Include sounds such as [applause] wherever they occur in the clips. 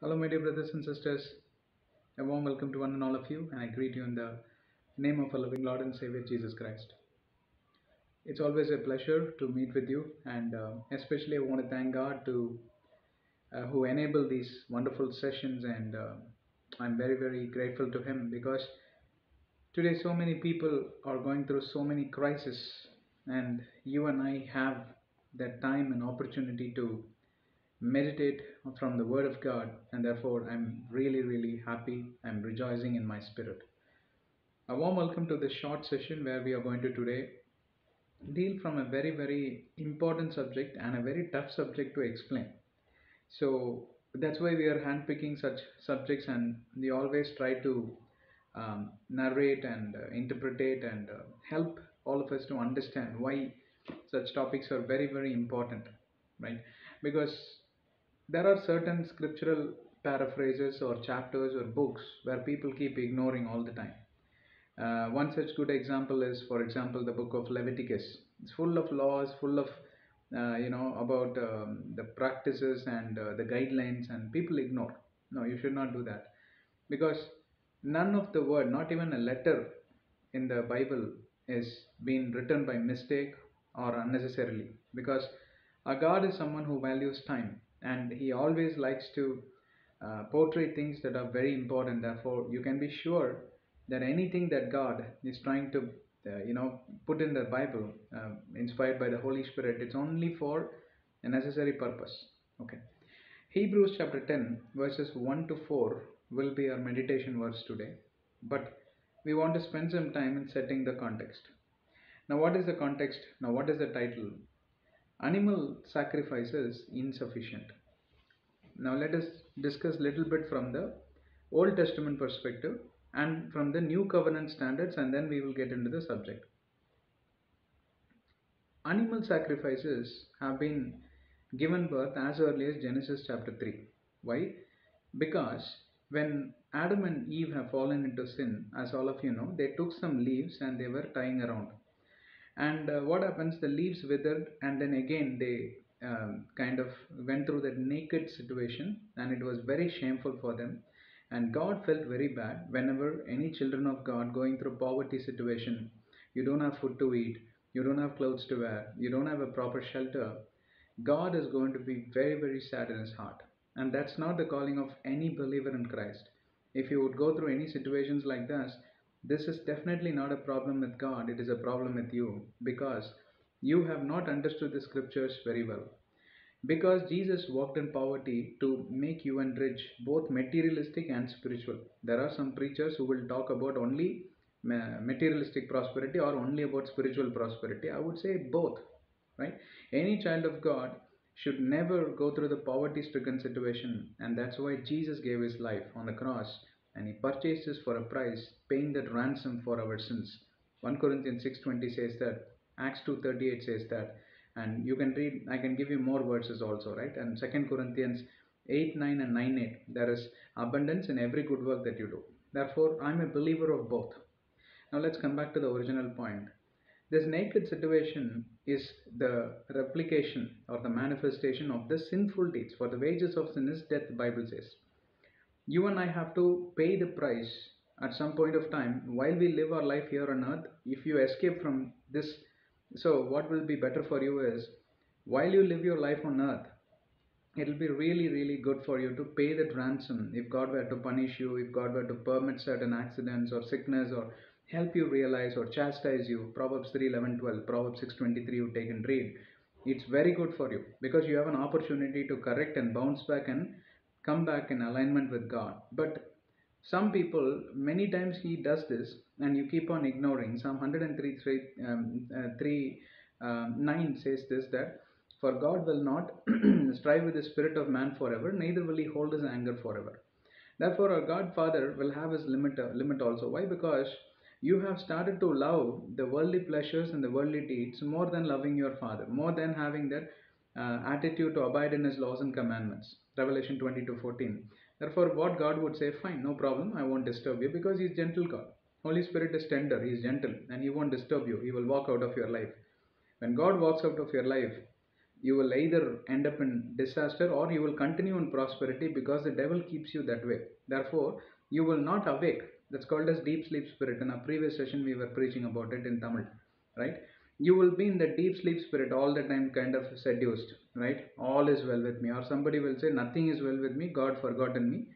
Hello, my dear brothers and sisters. A warm welcome to one and all of you, and I greet you in the name of our loving Lord and Savior Jesus Christ. It's always a pleasure to meet with you, and uh, especially I want to thank God to uh, who enable these wonderful sessions, and uh, I'm very very grateful to Him because today so many people are going through so many crises, and you and I have that time and opportunity to meditate from the Word of God, and therefore I'm really, really happy. I'm rejoicing in my spirit. A warm welcome to this short session where we are going to today deal from a very, very important subject and a very tough subject to explain. So that's why we are handpicking such subjects, and we always try to um, narrate and uh, interpret and uh, help all of us to understand why such topics are very, very important, right? Because there are certain scriptural paraphrases or chapters or books where people keep ignoring all the time. Uh, one such good example is, for example, the book of Leviticus. It's full of laws, full of uh, you know about um, the practices and uh, the guidelines, and people ignore. No, you should not do that because none of the word, not even a letter in the Bible, is being written by mistake or unnecessarily. Because our God is someone who values time, and He always likes to uh, portray things that are very important. Therefore, you can be sure that anything that God is trying to, uh, you know, put in the Bible, uh, inspired by the Holy Spirit, it's only for a necessary purpose. Okay. Hebrews chapter 10, verses 1 to 4 will be our meditation verse today. But we want to spend some time in setting the context. Now, what is the context? Now, what is the title? Animal sacrifices insufficient. Now, let us discuss little bit from the Old Testament perspective and from the New Covenant standards, and then we will get into the subject. Animal sacrifices have been given birth as early as Genesis chapter 3. Why? Because when Adam and Eve have fallen into sin, as all of you know, they took some leaves and they were tying around. And uh, what happens? The leaves withered, and then again they um, kind of went through that naked situation, and it was very shameful for them. And God felt very bad whenever any children of God going through poverty situation, you don't have food to eat, you don't have clothes to wear, you don't have a proper shelter, God is going to be very, very sad in his heart. And that's not the calling of any believer in Christ. If you would go through any situations like this, this is definitely not a problem with God, it is a problem with you because you have not understood the scriptures very well. Because Jesus walked in poverty to make you and rich, both materialistic and spiritual. There are some preachers who will talk about only materialistic prosperity or only about spiritual prosperity. I would say both, right? Any child of God should never go through the poverty stricken situation, and that's why Jesus gave his life on the cross and he purchased us for a price, paying that ransom for our sins. 1 Corinthians 6:20 says that, Acts 2:38 says that, and you can read. I can give you more verses also, right? And 2 Corinthians 8, 9, and 9, 8. There is abundance in every good work that you do. Therefore, I'm a believer of both. Now let's come back to the original point. This naked situation is the replication or the manifestation of the sinful deeds. For the wages of sin is death, the Bible says. You and I have to pay the price at some point of time while we live our life here on earth. If you escape from this, so what will be better for you is while you live your life on earth, it will be really, really good for you to pay that ransom if God were to punish you, if God were to permit certain accidents or sickness or help you realize or chastise you. Proverbs 3 11 12, Proverbs 6 23, you take and read. It's very good for you because you have an opportunity to correct and bounce back and come back in alignment with God. But some people, many times he does this and you keep on ignoring. Psalm 103 3, um, uh, 3 uh, 9 says this that for God will not [clears throat] strive with the spirit of man forever, neither will he hold his anger forever. Therefore, our God Father will have his limit, uh, limit also. Why? Because you have started to love the worldly pleasures and the worldly deeds more than loving your Father, more than having that uh, attitude to abide in his laws and commandments. Revelation 22 14. Therefore, what God would say, fine, no problem, I won't disturb you because He's gentle God. Holy Spirit is tender, He is gentle, and He won't disturb you. He will walk out of your life. When God walks out of your life, you will either end up in disaster or you will continue in prosperity because the devil keeps you that way. Therefore, you will not awake. That's called as deep sleep spirit. In our previous session, we were preaching about it in Tamil, right? You will be in the deep sleep spirit all the time, kind of seduced, right? All is well with me, or somebody will say, Nothing is well with me, God forgotten me,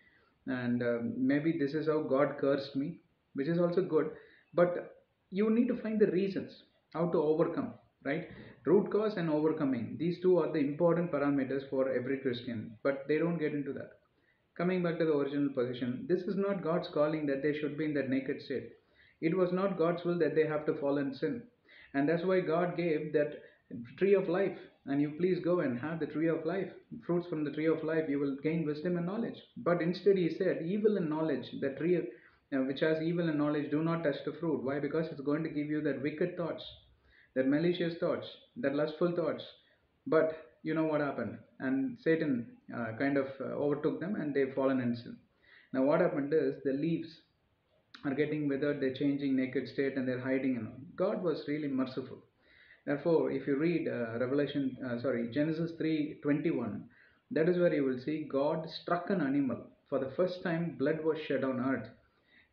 and uh, maybe this is how God cursed me, which is also good, but you need to find the reasons how to overcome, right? Root cause and overcoming, these two are the important parameters for every Christian, but they don't get into that coming back to the original position, this is not God's calling that they should be in that naked state. It was not God's will that they have to fall in sin. And that's why God gave that tree of life. And you please go and have the tree of life. Fruits from the tree of life, you will gain wisdom and knowledge. But instead, he said, evil and knowledge, the tree uh, which has evil and knowledge, do not touch the fruit. Why? Because it's going to give you that wicked thoughts, that malicious thoughts, that lustful thoughts. But you know what happened? And Satan uh, kind of uh, overtook them and they've fallen in sin. Now, what happened is the leaves are getting withered, they're changing naked state and they're hiding. And God was really merciful. Therefore, if you read uh, Revelation, uh, sorry, Genesis 3:21, that is where you will see God struck an animal. For the first time, blood was shed on earth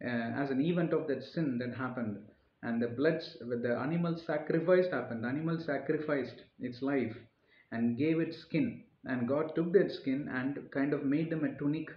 uh, as an event of that sin that happened. And the blood, with the animal sacrifice happened. The animal sacrificed its life and gave its skin and god took that skin and kind of made them a tunic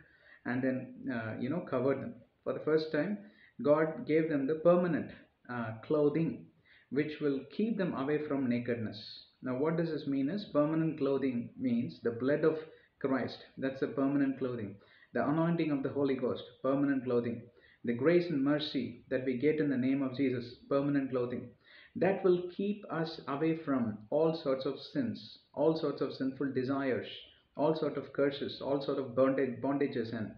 and then uh, you know covered them for the first time god gave them the permanent uh, clothing which will keep them away from nakedness. Now what does this mean is permanent clothing means the blood of christ. That's the permanent clothing. The anointing of the holy ghost permanent clothing. The grace and mercy that we get in the name of jesus permanent clothing. That will keep us away from all sorts of sins all sorts of sinful desires all sort of curses all sort of bondage, bondages and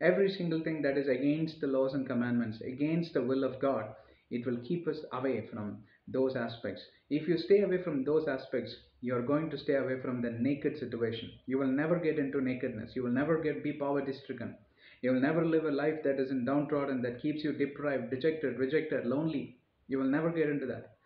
every single thing that is against the laws and commandments against the will of god it will keep us away from those aspects. If you stay away from those aspects you are going to stay away from the naked situation. You will never get into nakedness. You will never get be poverty stricken you will never live a life that is in downtrodden that keeps you deprived dejected rejected lonely. You will never get into that.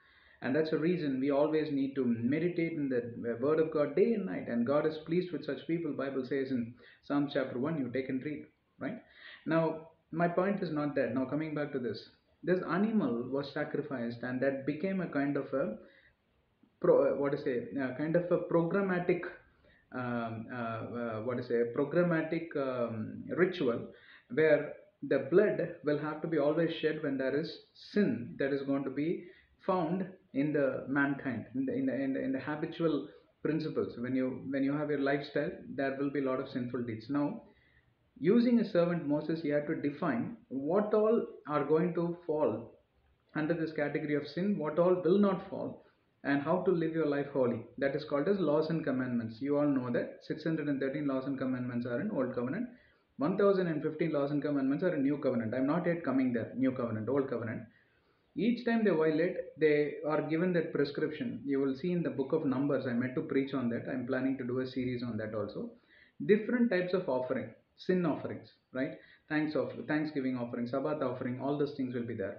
And that's the reason we always need to meditate in the uh, word of god day and night. And god is pleased with such people bible says in psalm chapter 1 you take and read right? Now my point is not that. Now coming back to this. This animal was sacrificed and that became a kind of a pro, what to say kind of a programmatic um, uh, uh, what to say programmatic um, ritual where the blood will have to be always shed when there is sin that is going to be found in the mankind in the, in the, in the, in the habitual principles. When you when you have your lifestyle there will be a lot of sinful deeds. Now using a servant moses he had to define what all are going to fall under this category of sin what all will not fall and how to live your life holy. That is called as laws and commandments. You all know that 613 laws and commandments are in old covenant. 1015 laws and commandments are in new covenant. I'm not yet coming there new covenant old covenant. Each time they violate they are given that prescription. You will see in the book of numbers i meant to preach on that. I'm planning to do a series on that also. Different types of offering sin offerings right? Thanks of thanksgiving offering sabbath offering all those things will be there.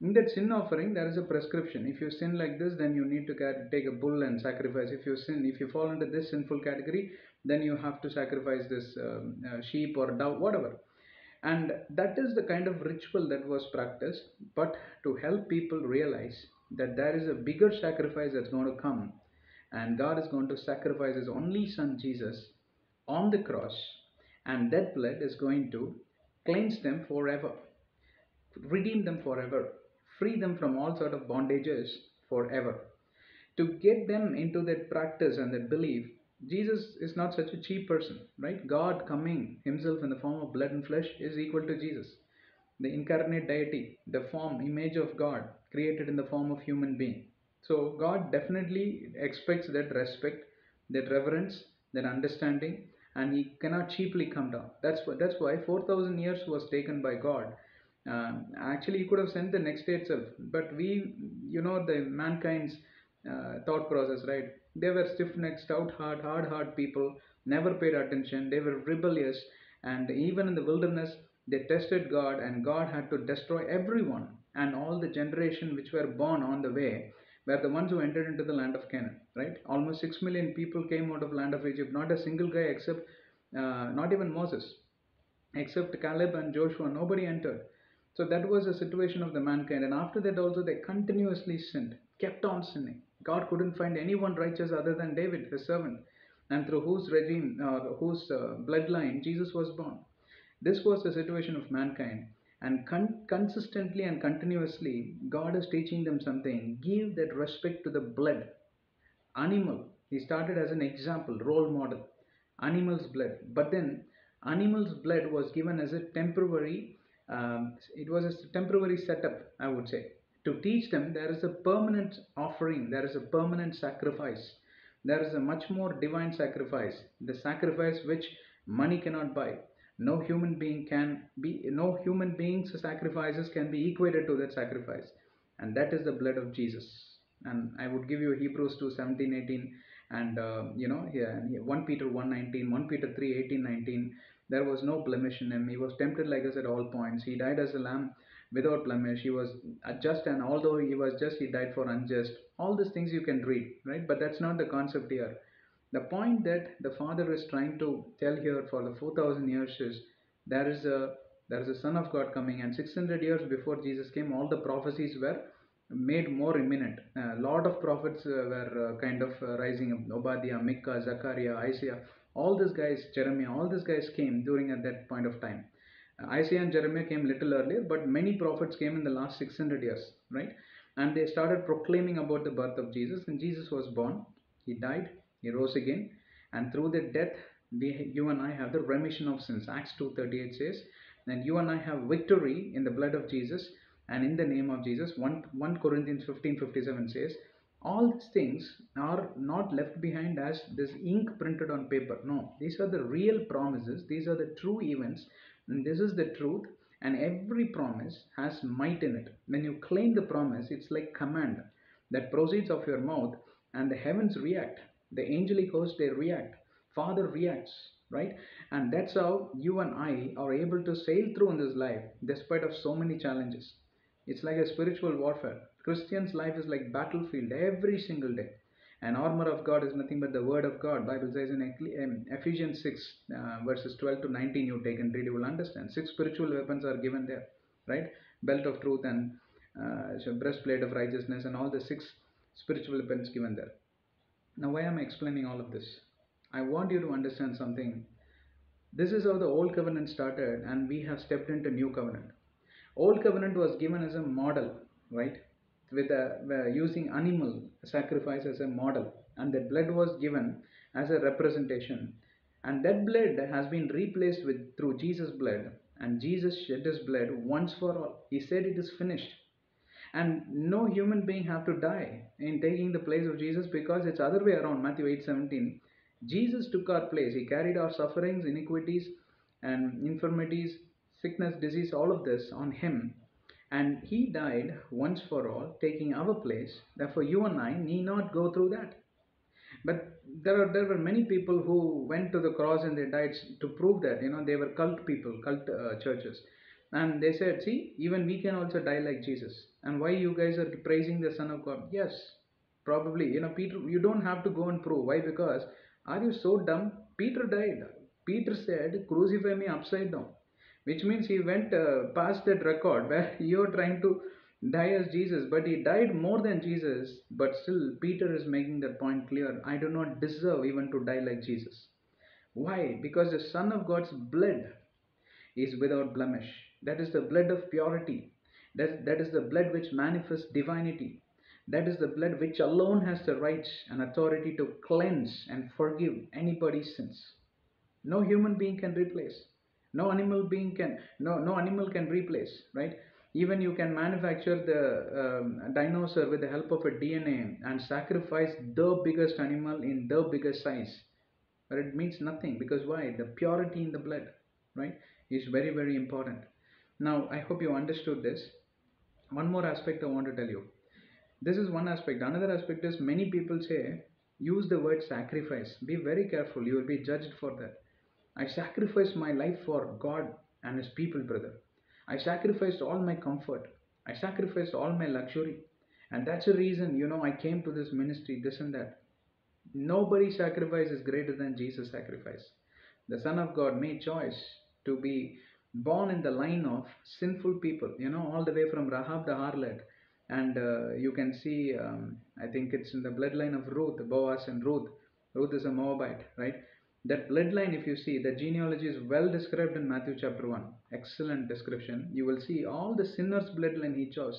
In that sin offering there is a prescription. If you sin like this then you need to take a bull and sacrifice. If you sin if you fall into this sinful category then you have to sacrifice this um, uh, sheep or dove whatever. And that is the kind of ritual that was practiced. But to help people realize that there is a bigger sacrifice that's going to come and god is going to sacrifice his only son jesus on the cross and that blood is going to cleanse them forever redeem them forever free them from all sort of bondages forever to get them into that practice and that belief Jesus is not such a cheap person, right? God coming himself in the form of blood and flesh is equal to Jesus. The incarnate deity, the form, image of God created in the form of human being. So God definitely expects that respect, that reverence, that understanding, and he cannot cheaply come down. That's why, that's why 4,000 years was taken by God. Um, actually, he could have sent the next day itself, but we, you know, the mankind's uh, thought process, right? They were stiff necked, stout heart, hard heart people, never paid attention, they were rebellious, and even in the wilderness, they tested God, and God had to destroy everyone and all the generation which were born on the way were the ones who entered into the land of Canaan, right? Almost 6 million people came out of the land of Egypt, not a single guy except, uh, not even Moses, except Caleb and Joshua, nobody entered. So that was the situation of the mankind. And after that also they continuously sinned, kept on sinning. God couldn't find anyone righteous other than David, his servant, and through whose regime, uh, whose uh, bloodline Jesus was born. This was the situation of mankind. And con- consistently and continuously, God is teaching them something. Give that respect to the blood. Animal. He started as an example, role model. Animal's blood. But then, animal's blood was given as a temporary, um, it was a temporary setup, I would say. To teach them there is a permanent offering, there is a permanent sacrifice. There is a much more divine sacrifice. The sacrifice which money cannot buy no human being can be no human being's sacrifices can be equated to that sacrifice. And that is the blood of jesus. And i would give you hebrews 2 17 18 and uh, you know here 1 peter 1 19 1 peter 3 18 19 there was no blemish in him. He was tempted like us at all points. He died as a lamb without blemish. He was just and although he was just he died for unjust. All these things you can read right? But that's not the concept here the point that the father is trying to tell here for the 4000 years is there is a there is a son of god coming and 600 years before jesus came all the prophecies were made more imminent. A lot of prophets uh, were uh, kind of uh, rising up. Obadiah micah zechariah isaiah all these guys jeremiah all these guys came during at that point of time. Isaiah and jeremiah came little earlier but many prophets came in the last 600 years right? And they started proclaiming about the birth of jesus. And jesus was born he died he rose again, and through the death, we, you and I have the remission of sins. Acts 2.38 says, and you and I have victory in the blood of Jesus and in the name of Jesus. 1, 1 Corinthians 15.57 says, all these things are not left behind as this ink printed on paper. No, these are the real promises. These are the true events. And this is the truth. And every promise has might in it. When you claim the promise, it's like command that proceeds of your mouth and the heavens react the angelic host they react. Father reacts right? And that's how you and i are able to sail through in this life despite of so many challenges. It's like a spiritual warfare. Christian's life is like battlefield every single day. And armor of god is nothing but the word of god. Bible says in ephesians 6 uh, verses 12 to 19 you take and read you will understand. Six spiritual weapons are given there right? Belt of truth and uh, breastplate of righteousness and all the six spiritual weapons given there now, why am I explaining all of this? I want you to understand something. This is how the old covenant started, and we have stepped into new covenant. Old covenant was given as a model, right? With a, uh, using animal sacrifice as a model, and that blood was given as a representation. And that blood has been replaced with through Jesus' blood, and Jesus shed his blood once for all. He said it is finished and no human being have to die in taking the place of jesus because it's other way around matthew 8 17 jesus took our place. He carried our sufferings iniquities and infirmities sickness disease all of this on him. And he died once for all taking our place. Therefore you and i need not go through that. But there are there were many people who went to the cross and they died to prove that you know they were cult people cult uh, churches and they said see even we can also die like jesus. And why you guys are praising the son of god? Yes probably. You know peter you don't have to go and prove. Why? Because are you so dumb? Peter died. Peter said crucify me upside down which means he went uh, past that record [laughs] where you're trying to die as jesus. But he died more than jesus. But still peter is making that point clear. I do not deserve even to die like jesus. Why? Because the son of god's blood is without blemish that is the blood of purity. That, that is the blood which manifests divinity. That is the blood which alone has the rights and authority to cleanse and forgive anybody's sins. No human being can replace. No animal being can. No no animal can replace. Right. Even you can manufacture the um, dinosaur with the help of a DNA and sacrifice the biggest animal in the biggest size. But it means nothing because why? The purity in the blood, right, is very very important. Now, I hope you understood this. One more aspect I want to tell you. This is one aspect. Another aspect is many people say, use the word sacrifice. Be very careful. You will be judged for that. I sacrificed my life for God and His people, brother. I sacrificed all my comfort. I sacrificed all my luxury. And that's the reason, you know, I came to this ministry, this and that. Nobody's sacrifice is greater than Jesus' sacrifice. The Son of God made choice to be born in the line of sinful people, you know, all the way from Rahab the harlot. And uh, you can see, um, I think it's in the bloodline of Ruth, Boaz and Ruth. Ruth is a Moabite, right? That bloodline, if you see, the genealogy is well described in Matthew chapter 1. Excellent description. You will see all the sinners' bloodline he chose.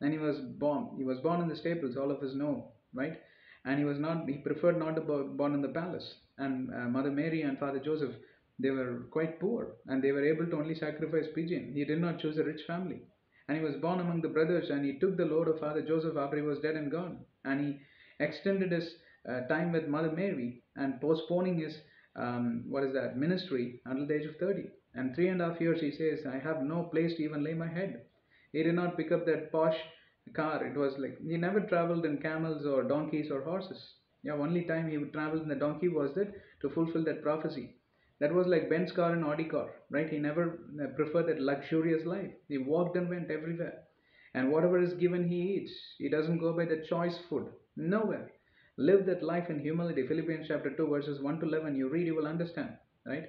And he was born. He was born in the stables, all of us know, right? And he was not, he preferred not to be born in the palace. And uh, Mother Mary and Father Joseph, they were quite poor and they were able to only sacrifice pigeon. He did not choose a rich family. And he was born among the brothers and he took the load of Father Joseph after he was dead and gone. And he extended his uh, time with Mother Mary and postponing his um, what is that ministry until the age of 30. And three and a half years he says, I have no place to even lay my head. He did not pick up that posh car. It was like he never traveled in camels or donkeys or horses. Yeah, only time he would travel in the donkey was that to fulfill that prophecy. That was like Benz car and Audi car, right? He never uh, preferred that luxurious life. He walked and went everywhere. And whatever is given, he eats. He doesn't go by the choice food. Nowhere. Live that life in humility. Philippians chapter 2, verses 1 to 11. You read, you will understand, right?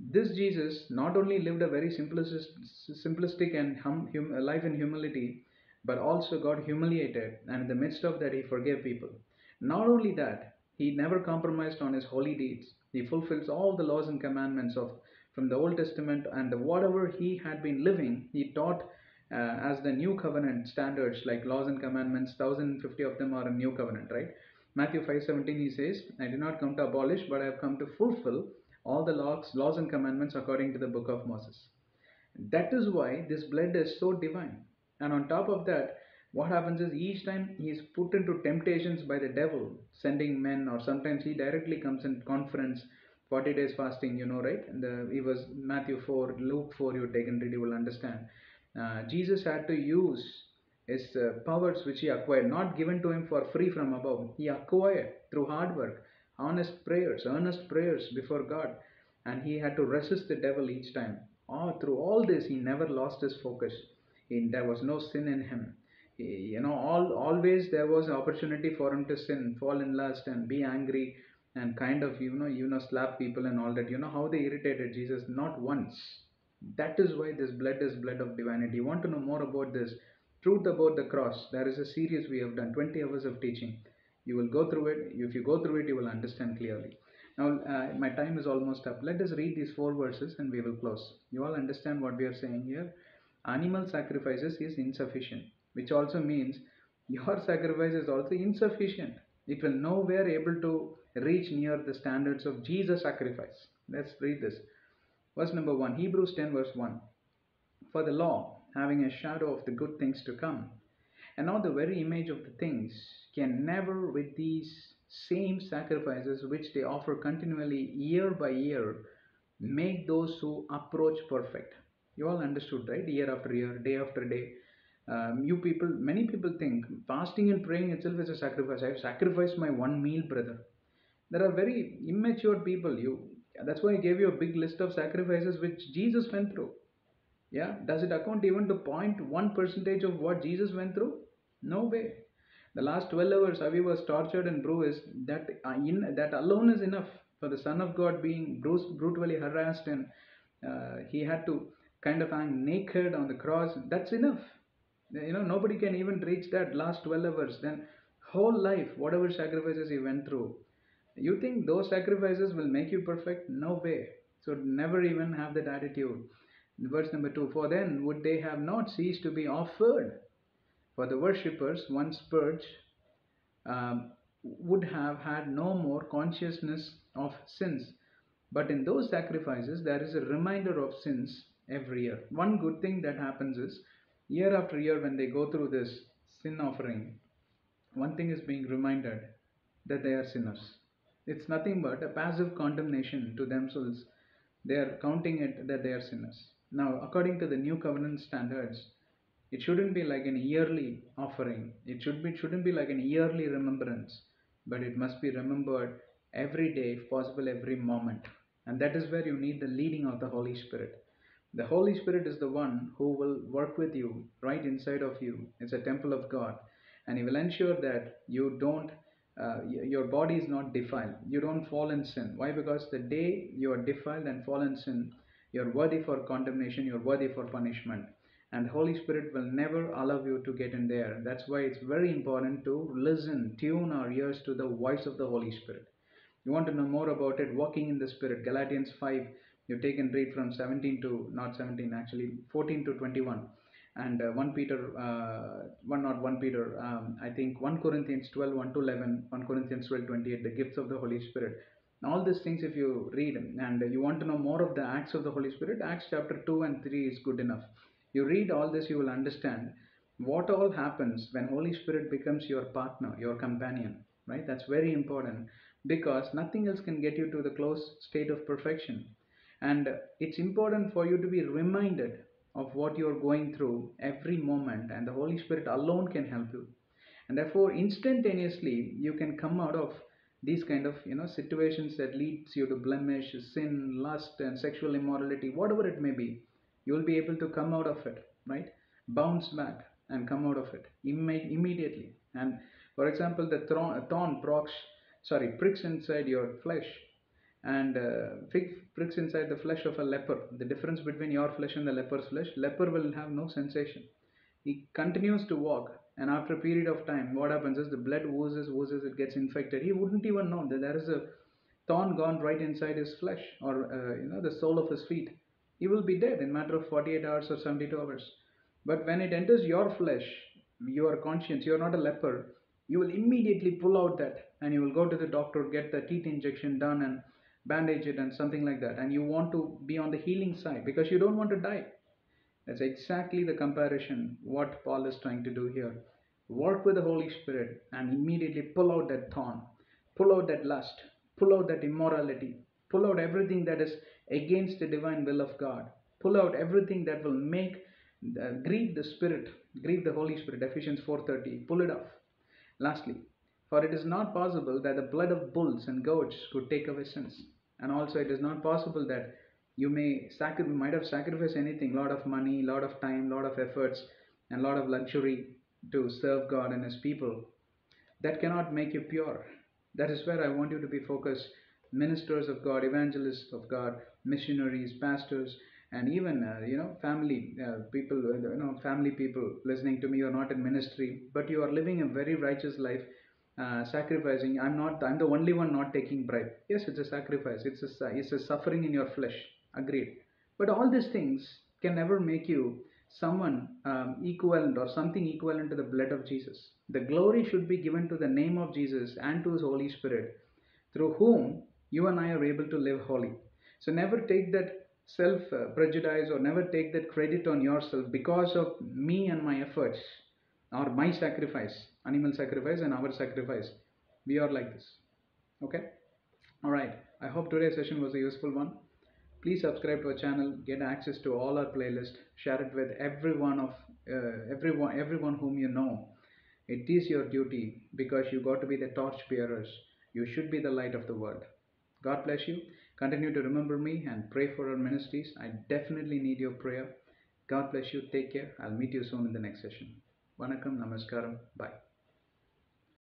This Jesus not only lived a very simplistic and hum, hum, life in humility, but also got humiliated, and in the midst of that, he forgave people. Not only that, he never compromised on his holy deeds. He fulfills all the laws and commandments of from the Old Testament, and whatever he had been living, he taught uh, as the new covenant standards, like laws and commandments. 1050 of them are in new covenant, right? Matthew 5:17 he says, "I did not come to abolish, but I have come to fulfill all the laws, laws and commandments according to the book of Moses." That is why this blood is so divine. And on top of that, what happens is each time he is put into temptations by the devil, sending men, or sometimes he directly comes in conference, 40 days fasting, you know, right? The, he was Matthew 4, Luke 4, you take and read, you will understand. Uh, Jesus had to use his uh, powers which he acquired, not given to him for free from above. He acquired through hard work, honest prayers, earnest prayers before God, and he had to resist the devil each time. Oh, through all this, he never lost his focus. He, there was no sin in him. You know, all always there was an opportunity for him to sin, fall in lust, and be angry, and kind of you know, you know, slap people and all that. You know how they irritated Jesus? Not once. That is why this blood is blood of divinity. You want to know more about this? Truth about the cross. There is a series we have done, 20 hours of teaching. You will go through it. If you go through it, you will understand clearly. Now, uh, my time is almost up. Let us read these four verses and we will close. You all understand what we are saying here? Animal sacrifices is insufficient, which also means your sacrifice is also insufficient. It will nowhere able to reach near the standards of Jesus' sacrifice. Let's read this. Verse number 1, Hebrews 10, verse 1. For the law, having a shadow of the good things to come, and not the very image of the things, can never, with these same sacrifices which they offer continually year by year, make those who approach perfect. You all understood, right? Year after year, day after day. Um, you people, many people think fasting and praying itself is a sacrifice. I have sacrificed my one meal, brother. There are very immature people. You that's why I gave you a big list of sacrifices which Jesus went through. Yeah, does it account even to point one percentage of what Jesus went through? No way. The last 12 hours, he was tortured and bruised, that, uh, in, that alone is enough for the Son of God being bruised, brutally harassed and uh, he had to kind of hang naked on the cross. That's enough. You know, nobody can even reach that last 12 hours. Then, whole life, whatever sacrifices he went through, you think those sacrifices will make you perfect? No way. So, never even have that attitude. Verse number 2 For then would they have not ceased to be offered for the worshippers, once purged, um, would have had no more consciousness of sins. But in those sacrifices, there is a reminder of sins every year. One good thing that happens is, year after year, when they go through this sin offering, one thing is being reminded that they are sinners. It's nothing but a passive condemnation to themselves. They are counting it that they are sinners. Now, according to the new covenant standards, it shouldn't be like an yearly offering. It should be shouldn't be like an yearly remembrance, but it must be remembered every day, if possible, every moment. And that is where you need the leading of the Holy Spirit. The Holy Spirit is the one who will work with you right inside of you. It's a temple of God. and he will ensure that you don't uh, your body is not defiled. You don't fall in sin. Why? Because the day you are defiled and fall in sin you're worthy for condemnation you're worthy for punishment. And the holy spirit will never allow you to get in there. That's why it's very important to listen tune our ears to the voice of the holy spirit. You want to know more about it? Walking in the spirit galatians 5 you take and read from 17 to not 17 actually 14 to 21 and uh, 1 Peter, uh, 1 not 1 Peter, um, I think 1 Corinthians 12, 1 to 11, 1 Corinthians 12, 28, the gifts of the Holy Spirit. All these things, if you read and you want to know more of the acts of the Holy Spirit, Acts chapter 2 and 3 is good enough. You read all this, you will understand what all happens when Holy Spirit becomes your partner, your companion, right? That's very important because nothing else can get you to the close state of perfection. And it's important for you to be reminded of what you're going through every moment and the holy spirit alone can help you. And therefore instantaneously you can come out of these kind of you know situations that leads you to blemish sin lust and sexual immorality whatever it may be. You will be able to come out of it right? Bounce back and come out of it imme- immediately. And for example the thorn, thorn sorry pricks inside your flesh and uh, pricks inside the flesh of a leper. The difference between your flesh and the leper's flesh, leper will have no sensation. He continues to walk, and after a period of time, what happens is the blood oozes, oozes, it gets infected. He wouldn't even know that there is a thorn gone right inside his flesh or uh, you know the sole of his feet. He will be dead in matter of 48 hours or 72 hours. But when it enters your flesh, your conscience, you are not a leper. You will immediately pull out that, and you will go to the doctor, get the TT injection done, and bandage it and something like that. And you want to be on the healing side because you don't want to die. That's exactly the comparison what paul is trying to do here. Work with the holy spirit and immediately pull out that thorn pull out that lust pull out that immorality pull out everything that is against the divine will of god. Pull out everything that will make uh, grieve the spirit grieve the holy spirit ephesians 4.30 pull it off. Lastly for it is not possible that the blood of bulls and goats could take away sins and also it is not possible that you may sacri- might have sacrificed anything a lot of money lot of time lot of efforts and a lot of luxury to serve god and his people. That cannot make you pure. That is where i want you to be focused. Ministers of god evangelists of god missionaries pastors and even uh, you know family uh, people you know family people listening to me you are not in ministry but you are living a very righteous life uh, sacrificing. I'm not i'm the only one not taking bribe. Yes it's a sacrifice. It's a it's a suffering in your flesh. Agreed. But all these things can never make you someone um, equivalent or something equivalent to the blood of jesus. The glory should be given to the name of jesus and to his holy spirit through whom you and i are able to live holy. So never take that self uh, prejudice or never take that credit on yourself because of me and my efforts or my sacrifice animal sacrifice and our sacrifice. We are like this. Okay? All right i hope today's session was a useful one. Please subscribe to our channel. Get access to all our playlist share it with everyone of uh, everyone everyone whom you know. It is your duty because you got to be the torch bearers. You should be the light of the world. God bless you. Continue to remember me and pray for our ministries. I definitely need your prayer. God bless you. Take care. I'll meet you soon in the next session. Vanakkam. Namaskaram. Bye